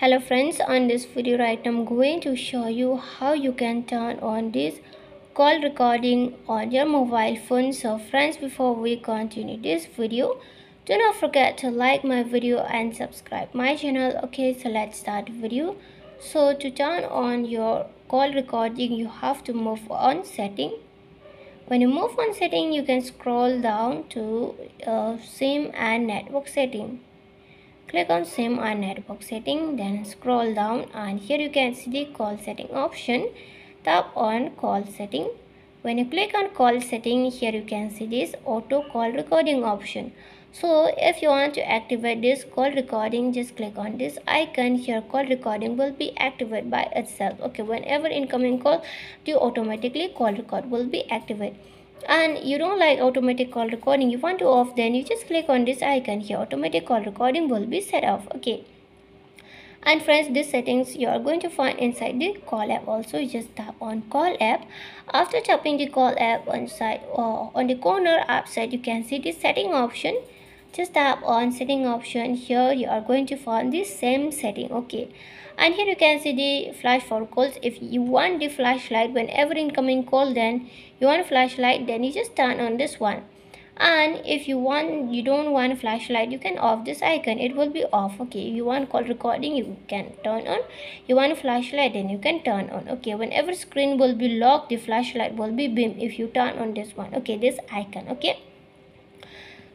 hello friends on this video right i'm going to show you how you can turn on this call recording on your mobile phone. So friends before we continue this video do not forget to like my video and subscribe my channel. Okay so let's start video. So to turn on your call recording you have to move on setting. When you move on setting you can scroll down to uh, sim and network setting click on sim and network setting then scroll down and here you can see the call setting option. Tap on call setting. When you click on call setting here you can see this auto call recording option. So if you want to activate this call recording just click on this icon. Here call recording will be activated by itself. Okay whenever incoming call the automatically call record will be activated and you don't like automatic call recording. You want to off then you just click on this icon here. Automatic call recording will be set off. Okay. And friends these settings you are going to find inside the call app also. You just tap on call app. After tapping the call app on side or on the corner app side you can see the setting option just tap on setting option here. You are going to find the same setting. Okay. And here you can see the flash for calls. If you want the flashlight whenever incoming call then you want flashlight then you just turn on this one. And if you want you don't want flashlight you can off this icon. It will be off. Okay. You want call recording you can turn on. You want flashlight then you can turn on. Okay. Whenever screen will be locked the flashlight will be beam if you turn on this one. Okay. This icon. Okay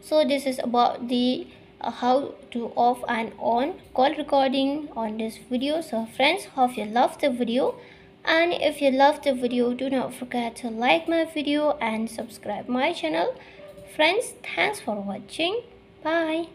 so this is about the uh, how to off and on call recording on this video. So friends hope you love the video. And if you love the video do not forget to like my video and subscribe my channel. Friends thanks for watching. Bye